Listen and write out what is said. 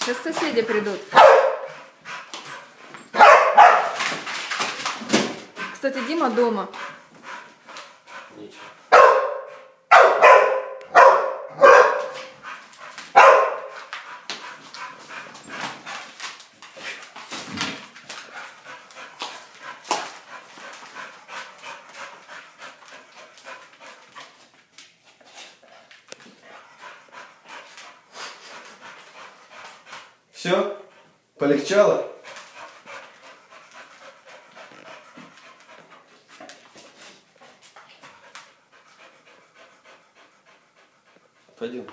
Сейчас соседи придут. Кстати, Дима дома. Ничего. Все? Полегчало? Пойдем.